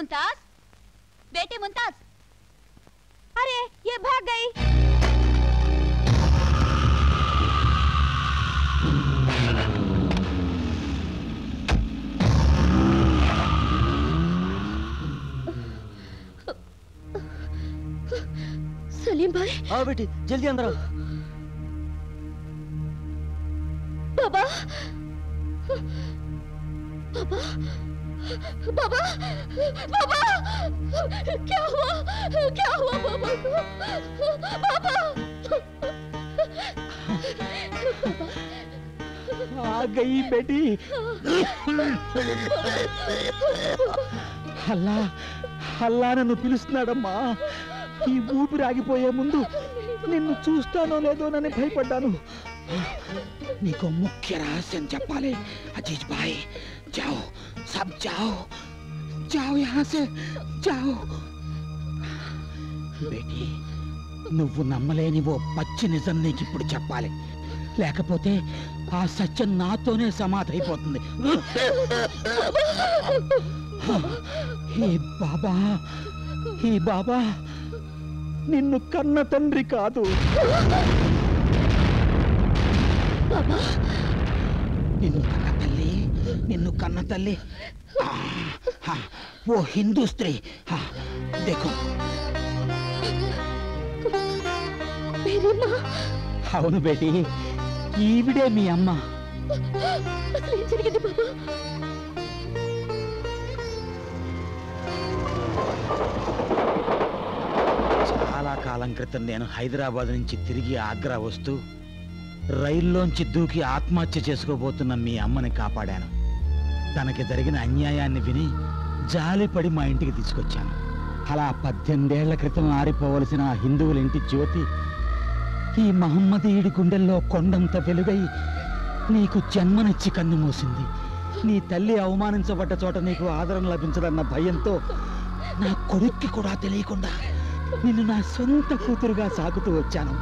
मुमताज़? बेटी मुमताज़? अरे ये भाग गई। सलीम भाई। आओ बेटी जल्दी अंदर आओ। बाबा। बाबा बाबा बाबा क्या हुआ क्या हुआ बाबा को बाबा आ गई बेटी హల్లా హల్లా నన్ను పిలుస్తున్నాడమ్మా ఈ ఊపిరి ఆగిపోయే ముందు నిన్ను చూస్తానో లేదో నన్ను భయపడ్డాను నీకు ముఖ్య రహస్యం చెప్పాలి అజీజ్ భాయ్ జావు సబ్ జావు జావు యాసే జావు బేటీ నువ్వు నమ్మలేని ఓ పచ్చి నిజం నీకు ఇప్పుడు చెప్పాలి లేకపోతే ఆ సత్యం నాతోనే సమాధి అయిపోతుంది హే బాబా హే బాబా నిన్ను కన్న తండ్రి కాదు నిన్ను కన్న తల్లి నిన్ను కన్న తల్లి. ఓ హిందూ స్త్రీ. అవును బేటి ఈవిడే మీ అమ్మ. చాలా కాలం క్రితం నేను హైదరాబాద్ నుంచి తిరిగి ఆగ్రా వస్తూ రైల్లోంచి దూకి ఆత్మహత్య చేసుకోబోతున్న మీ అమ్మని కాపాడాను. తనకి జరిగిన అన్యాయాన్ని విని జాలిపడి మా ఇంటికి తీసుకొచ్చాను. అలా పద్దెనిమిదేళ్ళ క్రితం ఆరిపోవలసిన హిందువుల ఇంటి జ్యోతి ఈ మహమ్మదీయుడి గుండెల్లో కొండంత వెలుగై నీకు జన్మనిచ్చి కన్ను మూసింది. నీ తల్లి అవమానించబడ్డ చోట నీకు ఆదరణ లభించదన్న భయంతో నా కొడుక్కి కూడా తెలియకుండా నిన్ను నా సొంత కూతురుగా సాగుతూ వచ్చాను.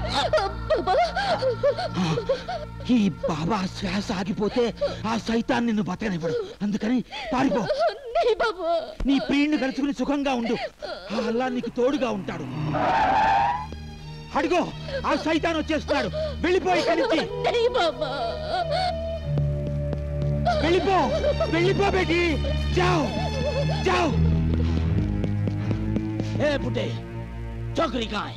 ఈ బాబా శ్వాస ఆగిపోతే ఆ సైతాన్ నిన్ను బతకనివ్వడు. అందుకని పారిపో. నీ ప్రియుణ్ణి కలుసుకుని సుఖంగా ఉండు. ఆ అల్లా నీకు తోడుగా ఉంటాడు. అడుగో ఆ సైతాన్ వచ్చేస్తున్నాడు. వెళ్ళిపోయి కలిసి వెళ్ళిపో వెళ్ళిపో బేటి. చావు జావ్. ఏ పుట్టే చోకరికాయ్.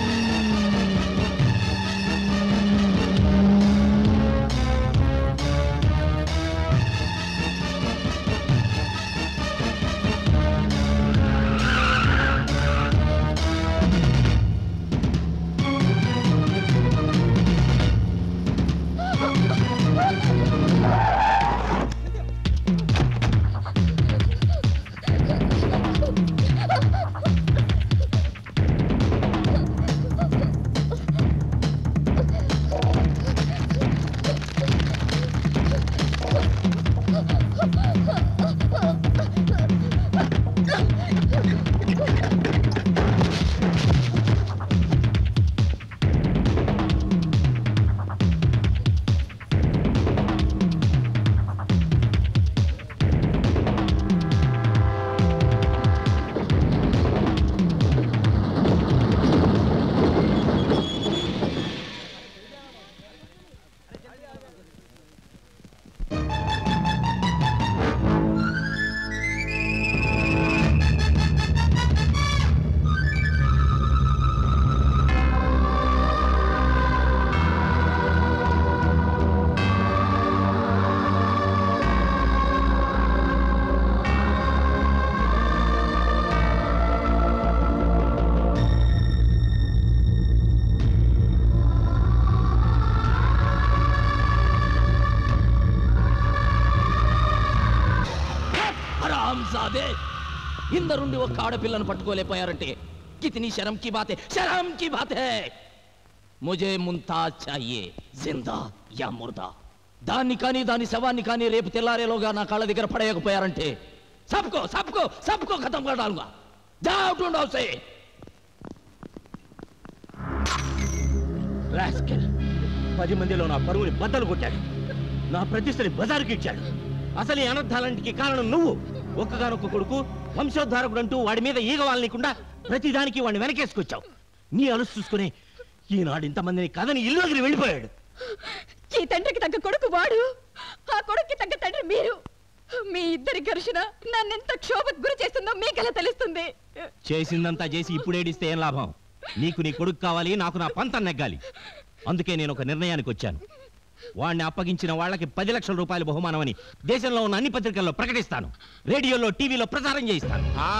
హరాంజాదే ఇందరుండి ఒక్క ఆడపిల్లను పట్టుకోలేకపోయారంటే कितनी शर्म की बात है शर्म की बात है मुझे मुमताज चाहिए जिंदा या मुर्दा దాన్ని కానీ దాని శవాన్ని కానీ రేపు తెల్లారేలోగా నా కాళ్ళ దగ్గర పడేయకపోయారంటే సబ్కో సబ్కో సబ్కో ఖతం कर डालूंगा जाओ ढूंढो उसे రాస్కెల్ పది మందిలో నా పరువుని బద్దలు కొట్టాడు నా ప్రతిష్టని బజారుకి ఇచ్చాడు అసలు ఈ అనర్థాలంటికి కారణం నువ్వు ఒక్కగానొక్క కొడుకు వంశోద్ధారకుడు అంటూ వాడి మీద ఈగ వాళ్ళనికుండా ప్రతిదానికి వాడిని వెనకేసుకొచ్చావు. నీ అలుసు చూసుకుని ఈనాడు ఇంతమందిని కథని ఇల్లు వదిలి వెళ్ళిపోయాడు. ఈ తండ్రికి తగ్గ కొడుకు వాడు. ఆ కొడుక్కి తగ్గ తండ్రి మీరు. మీ ఇద్దరి ఘర్షణ నన్నెంత క్షోభకు గురి చేస్తుందో మీకెలా తెలుస్తుంది? చేసిందంతా చేసి ఇప్పుడేడిస్తే ఏం లాభం? నీకు నీ కొడుకు కావాలి నాకు నా పంతం నెగ్గాలి. అందుకే నేను ఒక నిర్ణయానికి వచ్చాను. వాడిని అప్పగించిన వాళ్ళకి పది లక్షల రూపాయల బహుమానమని దేశంలో ఉన్న అన్ని పత్రికల్లో ప్రకటిస్తాను. రేడియోలో టీవీలో ప్రచారం చేయిస్తాను. ఆ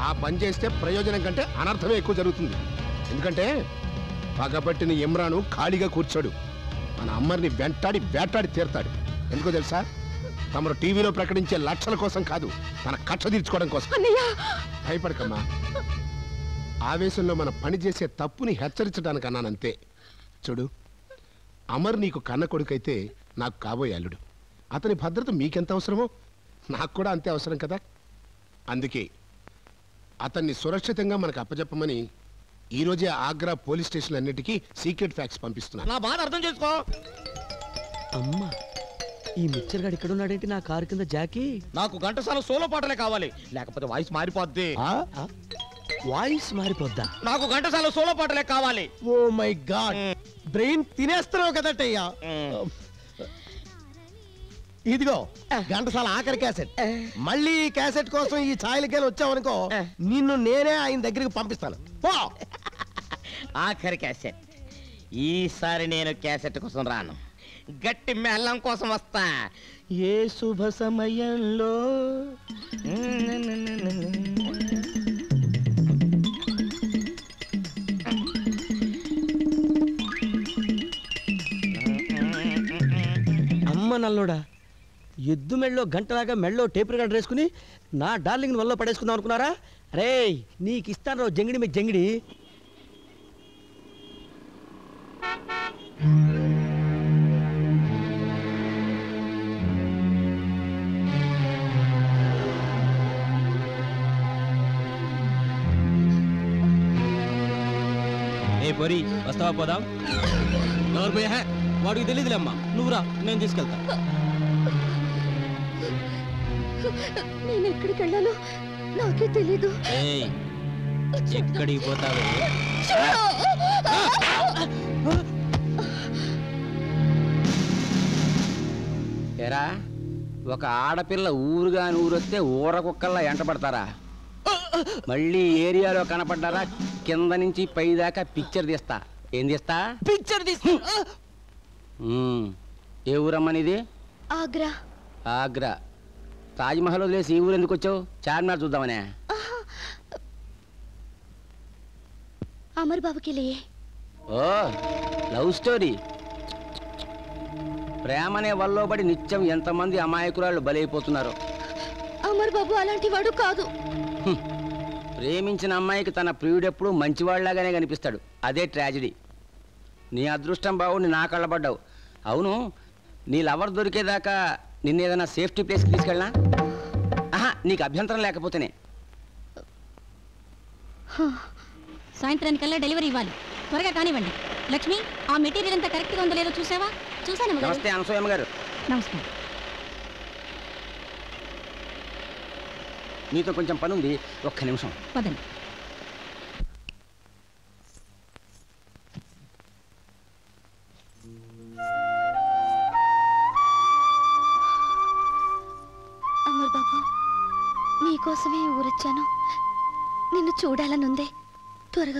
ఆ పని చేస్తే ప్రయోజనం కంటే అనర్థమే ఎక్కువ జరుగుతుంది. ఎందుకంటే పగబట్టిన ఇమ్రాను ఖాళీగా కూర్చోడు. మన అమ్మరిని వెంటాడి వేటాడి తీరతాడు. ఎందుకో తెలుసా? తమరు టీవీలో ప్రకటించే లక్షల కోసం కాదు తన కక్ష తీర్చుకోవడం కోసం. అన్నయ్య! భయపడకమ్మా. ఆవేశంలో మన పని చేసే తప్పుని హెచ్చరించడానికి అన్నానంతే చూడు అమర్ నీకు కన్న కొడుకైతే నాకు కాబోయే అల్లుడు. అతని భద్రత మీకెంత అవసరమో నాకు కూడా అంతే అవసరం కదా? అందుకే అతన్ని సురక్షితంగా మనకు అప్పచెప్పమని ఈరోజే ఆగ్రా పోలీస్ స్టేషన్ అన్నిటికీ సీక్రెట్ ఫ్యాక్స్ పంపిస్తున్నాను. నా బాధ అర్థం చేసుకో. అమ్మా ఈ మిక్చర్ గాడు ఇక్కడ ఉన్నాడేంటి నా కారు కింద జాకీ? నాకు ఘంటసాల సోలో పాటలే కావాలి. లేకపోతే వాయిస్ మారిపోద్ది. వాయిస్ మారిపోద్దా? నాకు ఘంటసాల సోలో పాటలే కావాలి. Oh my God. బ్రెయిన్ తినేస్తున్నావు కదటయ్యా. ఇదిగో ఘంటసాల ఆఖరి క్యాసెట్. మళ్ళీ ఈ క్యాసెట్ కోసం ఈ ఛాయలకేలు వచ్చావనుకో నిన్ను నేనే ఆయన దగ్గరికి పంపిస్తాను. పో. ఆఖరి క్యాసెట్. ఈసారి నేను క్యాసెట్ కోసం రాను. గట్టి మెల్లం కోసం వస్తా. ఏ శుభ సమయంలో? అమ్మ నల్లోడా ఎద్దు మెళ్ళో గంటలాగా మెళ్ళో టేప్ రికార్డర్ వేసుకుని నా డార్లింగ్ వల్ల పడేసుకుందాం అనుకున్నారా రే నీకు ఇస్తాను రో జంగిడి మీ జంగిడి ఏ పొరి వస్తావా పోదాం ఎవరు పోయా వాడికి తెలియదులే అమ్మా నువ్వు రా నేను తీసుకెళ్తా. నేను ఎక్కడికి వెళ్ళాలో నాకే తెలీదు. ఏయ్ ఎక్కడికి పోతావే? ఎరా ఒక ఆడపిల్ల ఊరుగాని ఊరొస్తే ఊర కుక్కల్లా ఎంటపడతారా మళ్ళీ ఏరియాలో కనపడ్డారా కింద నుంచి పై దాకా పిక్చర్ తీస్తా. ఏం తీస్తా? పిక్చర్ తీసి మ్మ్. ఏ ఊరమ్మనిది ఆగ్రా. ఆగ్రా. తాజ్మహల్ వదిలేసి ఈ ఊరు ఎందుకు వచ్చావు? చార్మినార్ చూద్దామనే. అమర్ బాబుకి లే. ఓ లవ్ స్టోరీ. ప్రేమనే వల్లోబడి నిత్యం ఎంతమంది అమాయకురాళ్ళు బలైపోతున్నారు. అమర్ బాబు అలాంటి వాడు కాదు. ప్రేమించిన అమ్మాయికి తన ప్రియుడెప్పుడు మంచివాళ్ళాగానే కనిపిస్తాడు. అదే ట్రాజడీ. నీ అదృష్టం బాగుండి నా కళ్ళబడ్డావు అవును నీ లవర్ దొరికేదాకా నిన్న ఏదైనా సేఫ్టీ ప్లేస్కి తీసుకెళ్ళనా? ఆహా నీకు అభ్యంతరం లేకపోతేనే. సాయంత్రానికల్లా డెలివరీ ఇవ్వాలి. త్వరగా కానివ్వండి. లక్ష్మి ఆ మెటీరియల్ అంతా కరెక్ట్గా ఉందో లేదో చూసావా? చూసాను నమస్తే అనసూయమ్మ గారు నమస్కారం. మీతో కొంచెం పని ఉంది ఒక్క నిమిషం. పదండి.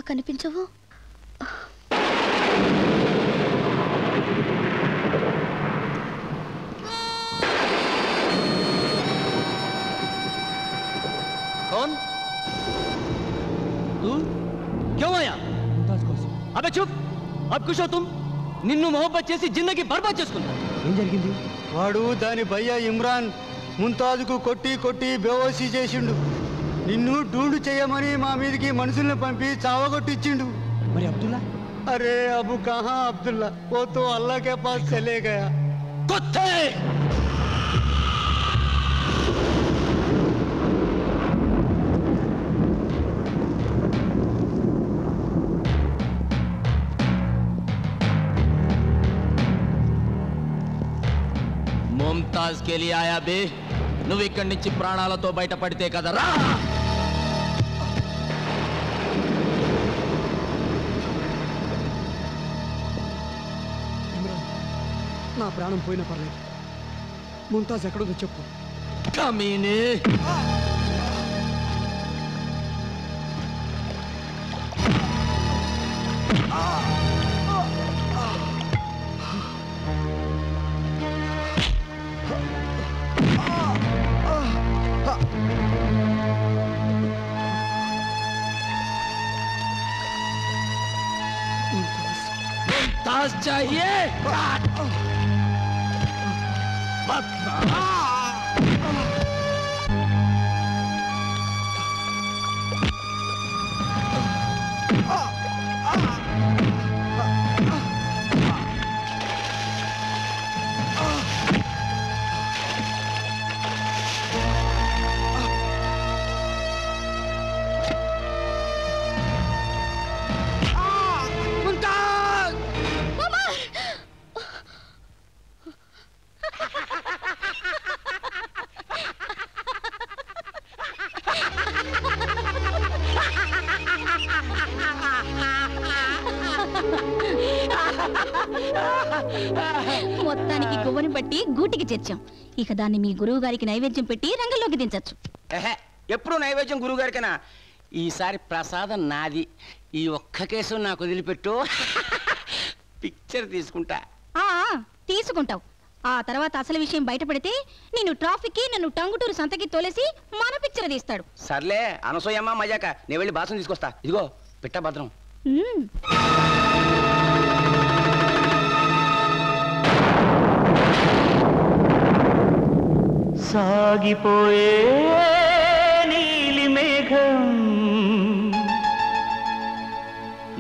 కనిపించవు कौन तू क्यों आया अबे चुप अब खुश हो तुम నిన్ను మొహబ్బత్ చేసి జిందగీ బర్బాద్ చేసుకున్నా ఏం జరిగింది వాడు దాని భయ్య ఇమ్రాన్ ముంతాజుకు కొట్టి కొట్టి బేవోసి చేసిండు నిన్ను డూడు చేయమని మా మీదకి మనుషుల్ని పంపి చావగొట్టిచ్చిండు. మరి అబ్దుల్లా? అరే అబు కహా అబ్దుల్లా పోతూ తో అల్లా పాస్ చలే గయా ముంతాజ్ కెలి ఆయా బే నువ్వు ఇక్కడి నుంచి ప్రాణాలతో బయటపడితే కదరా? నా ప్రాణం పోయినా పర్లేదు ముంతాజ్ ఎక్కడుందో చెప్పు కమీనే ताज 不能！మొత్తానికి గువ్వని బట్టి గూటికి చేర్చాం. ఇక దాన్ని మీ గురువు గారికి నైవేద్యం పెట్టి రంగంలోకి దించొచ్చు. ఎప్పుడు నైవేద్యం గురువుగారికైనా? ఈసారి ప్రసాదం నాది. ఈ ఒక్క కేసు నాకు వదిలిపెట్టు. పిక్చర్ తీసుకుంటా. తీసుకుంటావు. ఆ తర్వాత అసలు విషయం బయటపడితే నిన్ను ట్రాఫిక్కి నన్ను టంగుటూరు సంతకి తోలేసి మన పిక్చర్ తీస్తాడు. సర్లే అనసూయమ్మ మజాక. నేను వెళ్ళి బాసం తీసుకొస్తా. ఇదిగో పిట్ట సాగిపోయే నీలి మేఘం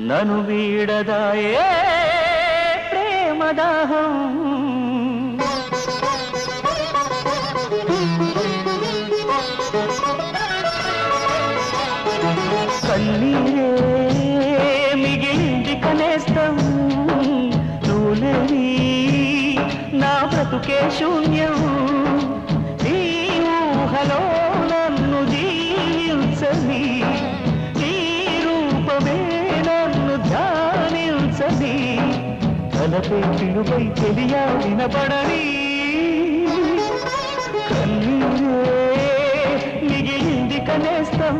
నను వీడదాయే ప్రేమదాహం. కన్నీరే మిగిలింది కనేస్తం. నువ్వులేని నా బ్రతుకే శూన్యం. తలపై పిలువై తెలియా వినపడని. మిగిలింది కనేస్తం.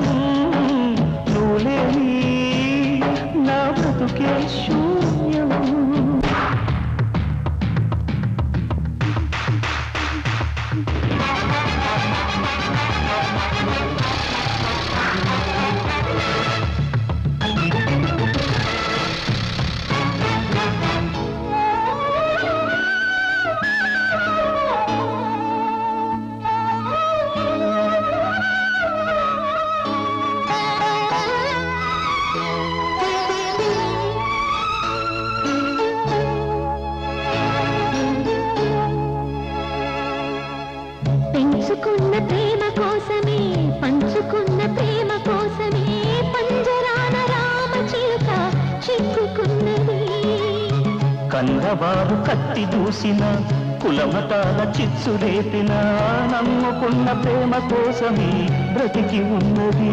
నువ్వులేని నా బ్రతుకే కత్తి దూసిన కులమతాల చిచ్చు రేపిన నమ్ముకున్న ప్రేమ కోసమే బ్రతికి ఉన్నది.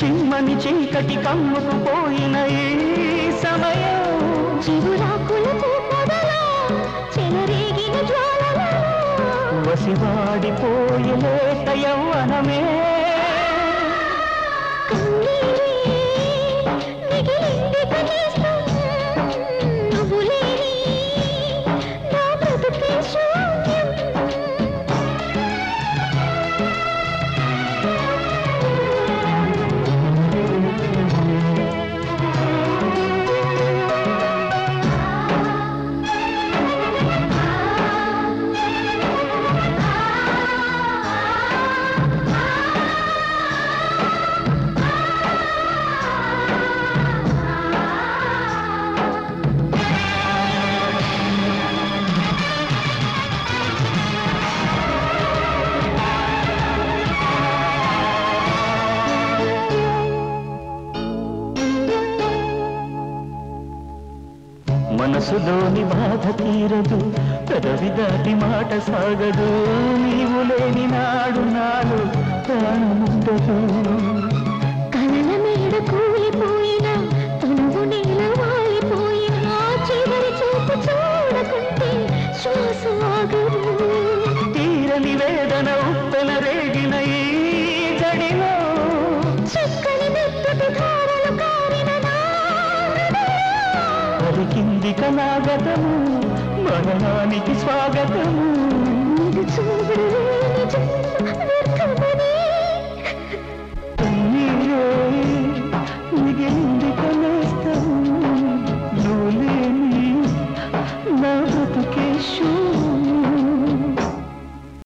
చిమ్మని చీకటి కమ్ముకు పోయిన ఈ సమయం. వసివాడిపోయి లేత యవ్వనమే. నాలోని బాధ తీరదు పెదవి దాటి మాట సాగదు. నీవు లేని నాడు నాడు ప్రాణముండదు. కలల మేడ కూలిపోయిన తనువు నేల వాలిపోయిన చివరి చూపు చూడకుంటే శ్వాస ఆగదు. తీరని వేదన ఉప్పెన శరణాగతము మరణానికి స్వాగతము. ఇది మిగిలింది నువ్వు లేని నా బ్రతుకే